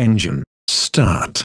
Engine, start.